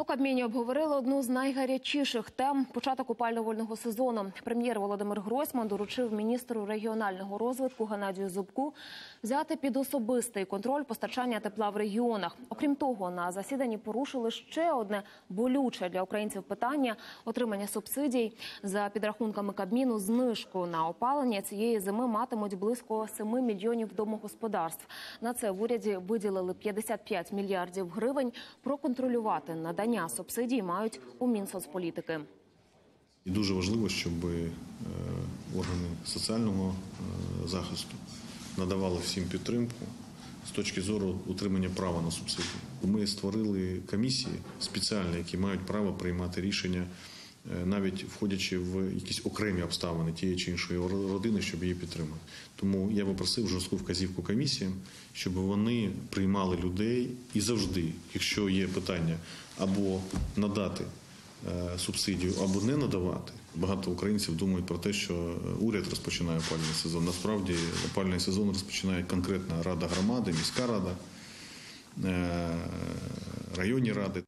У Кабміні обговорили одну з найгарячіших тем початок опалювального сезону. Прем'єр Володимир Гройсман доручив міністру регіонального розвитку Геннадію Зубку взяти під особистий контроль постачання тепла в регіонах. Окрім того, на засіданні порушили ще одне болюче для українців питання отримання субсидій. За підрахунками Кабміну, знижку на опалення цієї зими матимуть близько 7 мільйонів домогосподарств. На це в уряді виділили 55 мільярдів гривень. Проконтролювати надання субсидій мають у Мінсоцполітики. І дуже важливо, щоб е, органи соціального е, захисту надавали всім підтримку з точки зору утримання права на субсидії. Ми створили комісії спеціальні, які мають право приймати рішення, навіть входячи в якісь окремі обставини тієї чи іншої родини, щоб її підтримати. Тому я би просив жорстку вказівку комісіям, щоб вони приймали людей і завжди, якщо є питання або надати е, субсидію або не надавати. Багато українців думають про те, що е, уряд розпочинає опалювальний сезон. Насправді опалювальний сезон розпочинає конкретна рада громади, міська рада, е, районні ради.